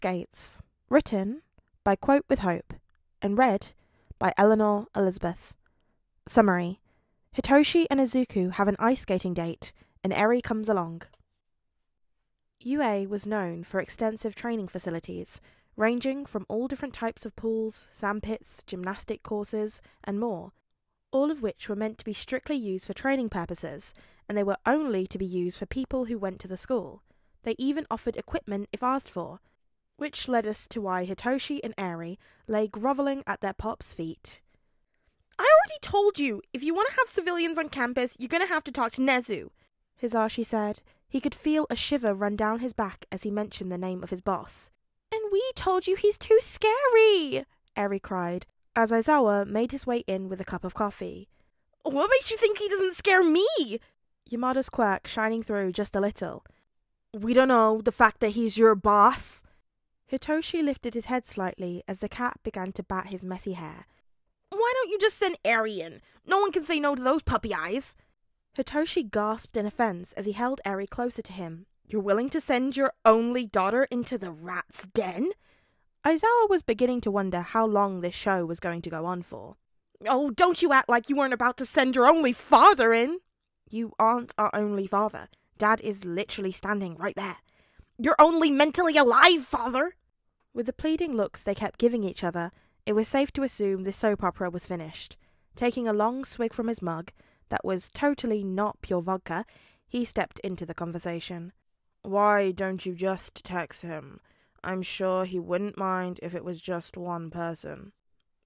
Gates, written by Quote with Hope, and read by Eleanor Elizabeth. Summary Hitoshi and Izuku have an ice skating date, and Eri comes along. UA was known for extensive training facilities, ranging from all different types of pools, sandpits, gymnastic courses, and more, all of which were meant to be strictly used for training purposes, and they were only to be used for people who went to the school. They even offered equipment if asked for, which led us to why Hitoshi and Eri lay grovelling at their pop's feet. I already told you, if you want to have civilians on campus, you're going to have to talk to Nezu, Hizashi said. He could feel a shiver run down his back as he mentioned the name of his boss. And we told you he's too scary, Eri cried, as Aizawa made his way in with a cup of coffee. What makes you think he doesn't scare me? Yamada's quirk shining through just a little. We don't know the fact that he's your boss. Hitoshi lifted his head slightly as the cat began to bat his messy hair. Why don't you just send Arian? No one can say no to those puppy eyes. Hitoshi gasped in offense as he held Eri closer to him. You're willing to send your only daughter into the rat's den? Aizawa was beginning to wonder how long this show was going to go on for. Oh, don't you act like you weren't about to send your only father in. You aren't our only father. Dad is literally standing right there. Your only mentally alive father! With the pleading looks they kept giving each other, it was safe to assume the soap opera was finished. Taking a long swig from his mug, that was totally not pure vodka, he stepped into the conversation. Why don't you just text him? I'm sure he wouldn't mind if it was just one person.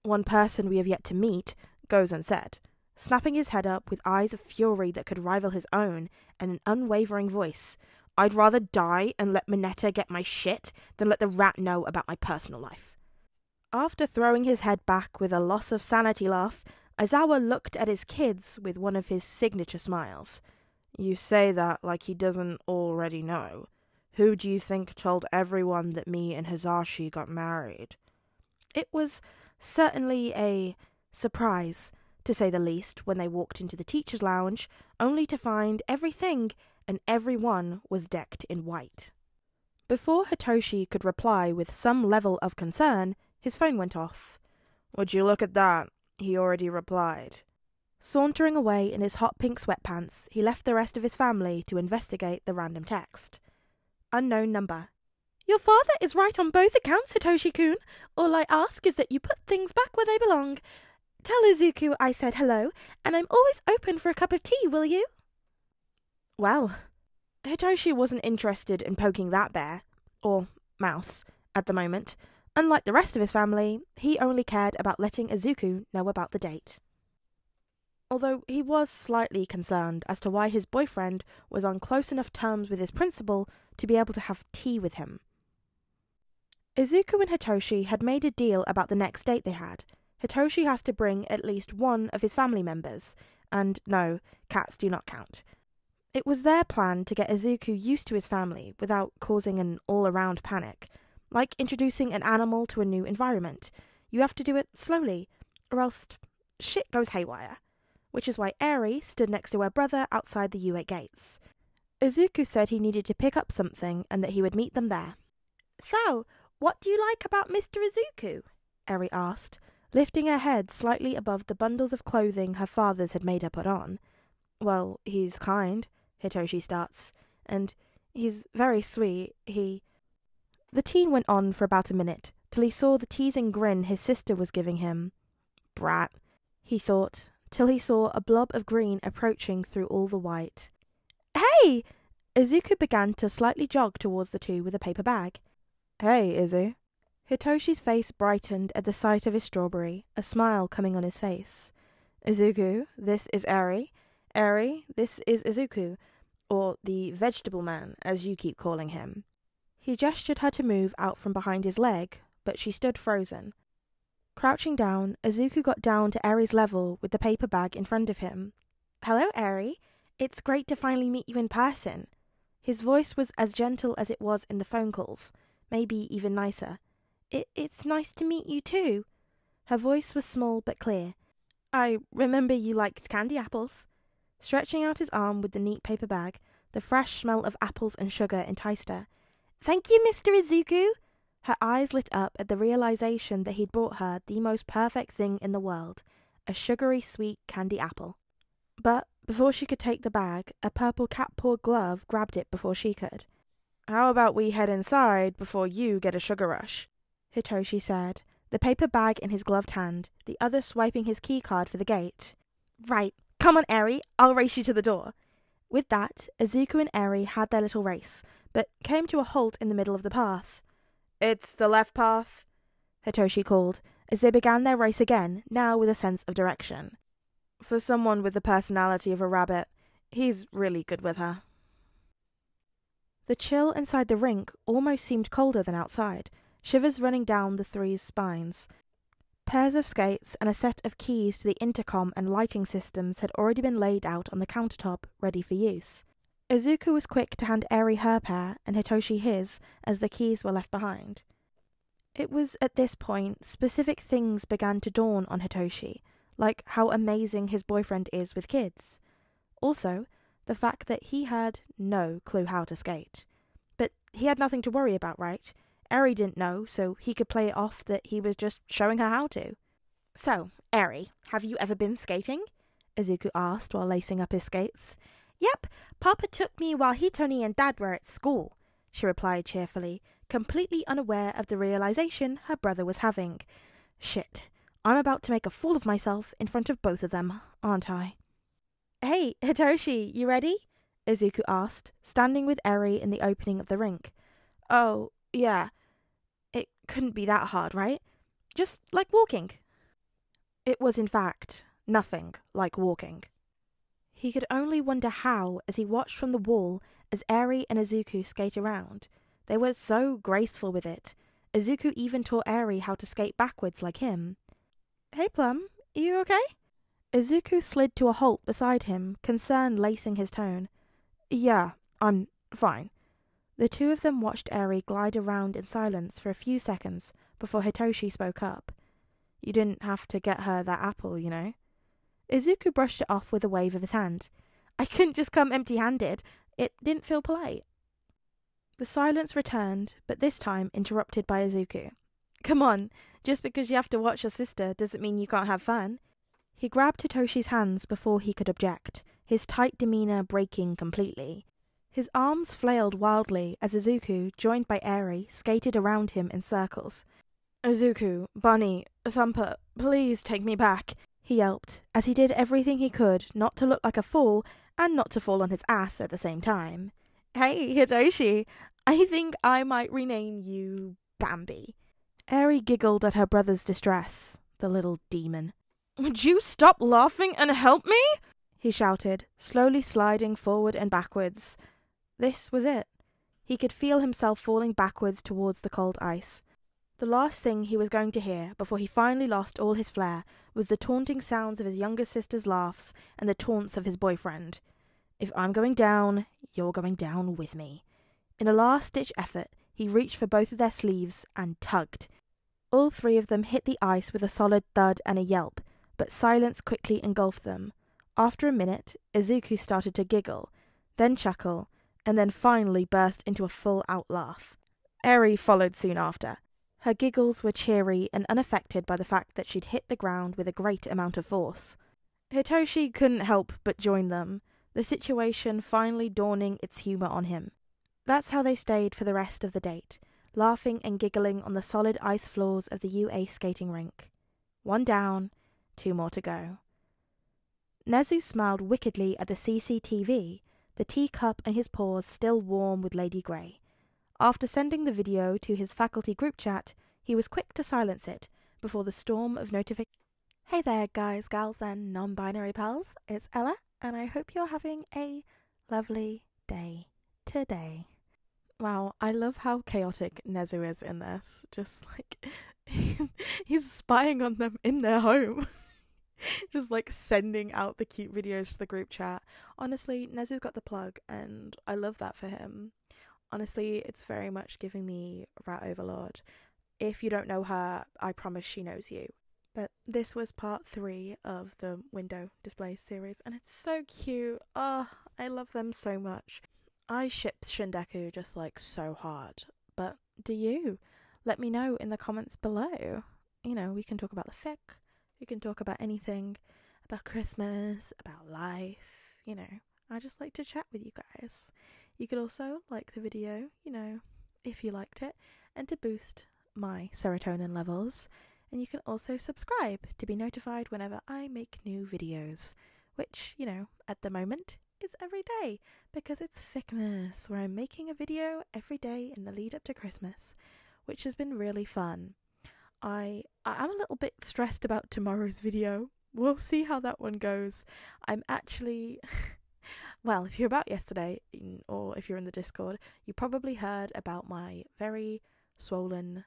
One person we have yet to meet, goes unsaid snapping his head up with eyes of fury that could rival his own and an unwavering voice. I'd rather die and let Mineta get my shit than let the rat know about my personal life. After throwing his head back with a loss of sanity laugh, Aizawa looked at his kids with one of his signature smiles. You say that like he doesn't already know. Who do you think told everyone that me and Hizashi got married? It was certainly a surprise to say the least, when they walked into the teacher's lounge, only to find everything and everyone was decked in white. Before Hitoshi could reply with some level of concern, his phone went off. Would you look at that? He already replied. Sauntering away in his hot pink sweatpants, he left the rest of his family to investigate the random text. Unknown number. Your father is right on both accounts, Hitoshi kun. All I ask is that you put things back where they belong. Tell Izuku I said hello, and I'm always open for a cup of tea, will you? Well, Hitoshi wasn't interested in poking that bear, or mouse, at the moment. Unlike the rest of his family, he only cared about letting Izuku know about the date. Although he was slightly concerned as to why his boyfriend was on close enough terms with his principal to be able to have tea with him. Izuku and Hitoshi had made a deal about the next date they had, Hitoshi has to bring at least one of his family members, and no, cats do not count. It was their plan to get Izuku used to his family without causing an all around panic. Like introducing an animal to a new environment. You have to do it slowly, or else shit goes haywire. Which is why Eri stood next to her brother outside the UA gates. Izuku said he needed to pick up something and that he would meet them there. So, what do you like about Mr. Izuku? Eri asked, lifting her head slightly above the bundles of clothing her fathers had made her put on. Well, he's kind, Hitoshi starts, and he's very sweet. He. The teen went on for about a minute, till he saw the teasing grin his sister was giving him. Brat, he thought, till he saw a blob of green approaching through all the white. Hey! Izuku began to slightly jog towards the two with a paper bag. Hey, Izu, Hitoshi's face brightened at the sight of his strawberry, a smile coming on his face. Izuku, this is Eri. Eri, this is Izuku, or the vegetable man, as you keep calling him. He gestured her to move out from behind his leg, but she stood frozen. Crouching down, Izuku got down to Eri's level with the paper bag in front of him. Hello, Eri. It's great to finally meet you in person. His voice was as gentle as it was in the phone calls, maybe even nicer. It, it's nice to meet you too. Her voice was small but clear. I remember you liked candy apples. Stretching out his arm with the neat paper bag, the fresh smell of apples and sugar enticed her. Thank you, Mr. Izuku. Her eyes lit up at the realization that he'd brought her the most perfect thing in the world a sugary sweet candy apple. But before she could take the bag, a purple cat paw glove grabbed it before she could. How about we head inside before you get a sugar rush? Hitoshi said, the paper bag in his gloved hand, the other swiping his key card for the gate. Right, come on, Eri, I'll race you to the door. With that, Izuku and Eri had their little race, but came to a halt in the middle of the path. It's the left path, Hitoshi called, as they began their race again, now with a sense of direction. For someone with the personality of a rabbit, he's really good with her. The chill inside the rink almost seemed colder than outside, shivers running down the three's spines. Pairs of skates and a set of keys to the intercom and lighting systems had already been laid out on the countertop, ready for use. Izuku was quick to hand Eri her pair and Hitoshi his, as the keys were left behind. It was at this point specific things began to dawn on Hitoshi, like how amazing his boyfriend is with kids. Also, the fact that he had no clue how to skate. But he had nothing to worry about, right? Eri didn't know, so he could play it off that he was just showing her how to. So, Eri, have you ever been skating? Izuku asked while lacing up his skates. Yep, Papa took me while Hitoni and Dad were at school, she replied cheerfully, completely unaware of the realization her brother was having. Shit, I'm about to make a fool of myself in front of both of them, aren't I? Hey, Hitoshi, you ready? Izuku asked, standing with Eri in the opening of the rink. Oh, yeah. Couldn't be that hard, right? Just like walking. It was, in fact, nothing like walking. He could only wonder how as he watched from the wall as Eri and Izuku skate around. They were so graceful with it. Izuku even taught Eri how to skate backwards like him. Hey, Plum, you okay? Izuku slid to a halt beside him, concern lacing his tone. Yeah, I'm fine. The two of them watched Eri glide around in silence for a few seconds before Hitoshi spoke up. You didn't have to get her that apple, you know. Izuku brushed it off with a wave of his hand. I couldn't just come empty handed. It didn't feel polite. The silence returned, but this time interrupted by Izuku. Come on, just because you have to watch your sister doesn't mean you can't have fun. He grabbed Hitoshi's hands before he could object, his tight demeanor breaking completely. His arms flailed wildly as Izuku, joined by Eri, skated around him in circles. Izuku, Bunny, Thumper, please take me back he yelped, as he did everything he could not to look like a fool and not to fall on his ass at the same time. Hey, Hitoshi, I think I might rename you Bambi. Eri giggled at her brother's distress, the little demon. Would you stop laughing and help me? he shouted, slowly sliding forward and backwards. This was it. He could feel himself falling backwards towards the cold ice. The last thing he was going to hear before he finally lost all his flair was the taunting sounds of his younger sister's laughs and the taunts of his boyfriend. If I'm going down, you're going down with me. In a last ditch effort, he reached for both of their sleeves and tugged. All three of them hit the ice with a solid thud and a yelp, but silence quickly engulfed them. After a minute, Izuku started to giggle, then chuckle, and then finally burst into a full out laugh. Eri followed soon after. Her giggles were cheery and unaffected by the fact that she'd hit the ground with a great amount of force. Hitoshi couldn't help but join them, the situation finally dawning its humour on him. That's how they stayed for the rest of the date, laughing and giggling on the solid ice floors of the UA skating rink. One down, two more to go. Nezu smiled wickedly at the CCTV, the teacup and his paws still warm with Lady Grey. After sending the video to his faculty group chat, he was quick to silence it before the storm of notifications. Hey there, guys, gals, and non binary pals. It's Ella, and I hope you're having a lovely day today. Wow, I love how chaotic Nezu is in this. Just like he's spying on them in their home. Just like sending out the cute videos to the group chat. Honestly, Nezu's got the plug, and I love that for him. Honestly, it's very much giving me Rat Overlord. If you don't know her, I promise she knows you. But this was part three of the window display series, and it's so cute. Oh, I love them so much. I ship Shindeku just like so hard. But do you? let me know in the comments below. You know, we can talk about the fic, we can talk about anything about Christmas, about life, you know. I just like to chat with you guys. You could also like the video, you know, if you liked it, and to boost my serotonin levels. And you can also subscribe to be notified whenever I make new videos, which, you know, at the moment is every day because it's Ficmas, where I'm making a video every day in the lead up to Christmas, which has been really fun. I I'm a little bit stressed about tomorrow's video. We'll see how that one goes. I'm actually well, if you're about yesterday or if you're in the Discord, you probably heard about my very swollen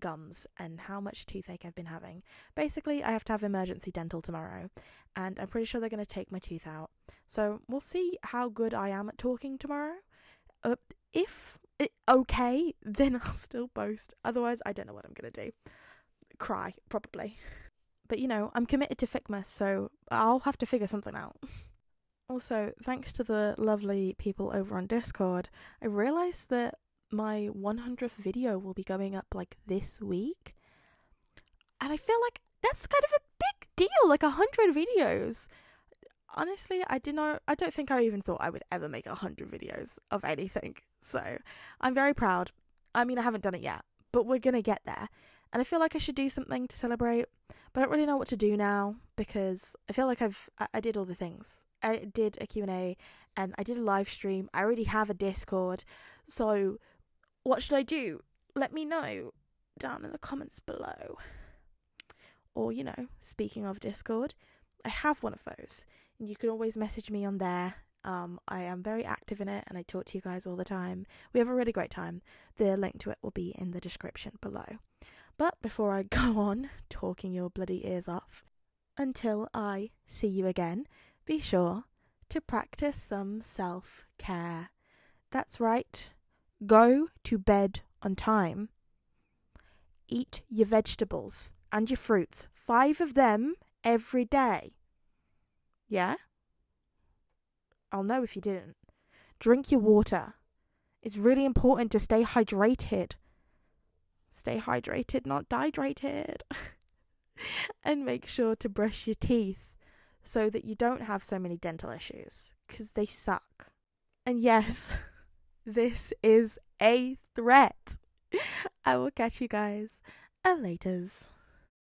gums and how much toothache I've been having. Basically, I have to have emergency dental tomorrow, and I'm pretty sure they're going to take my tooth out. So we'll see how good I am at talking tomorrow. Uh, if it, okay, then I'll still post. Otherwise, I don't know what I'm going to do. Cry, probably. But you know, I'm committed to Ficmas, so I'll have to figure something out. Also, thanks to the lovely people over on Discord, I realised that my 100th video will be going up like this week. And I feel like that's kind of a big deal, like 100 videos. Honestly, I did not I don't think I even thought I would ever make 100 videos of anything. So, I'm very proud. I mean, I haven't done it yet, but we're going to get there. And I feel like I should do something to celebrate, but I don't really know what to do now because I feel like I've I, I did all the things. I did a Q&A and I did a live stream. I already have a Discord. So what should I do? Let me know down in the comments below. Or, you know, speaking of Discord, I have one of those. And you can always message me on there. Um, I am very active in it and I talk to you guys all the time. We have a really great time. The link to it will be in the description below. But before I go on talking your bloody ears off, until I see you again, be sure to practice some self care. That's right, Go to bed on time. Eat your vegetables and your fruits, five of them every day. Yeah? I'll know if you didn't. Drink your water. It's really important to stay hydrated. Stay hydrated, not dehydrated. and make sure to brush your teeth so that you don't have so many dental issues because they suck. And yes, this is a threat. I will catch you guys at laters.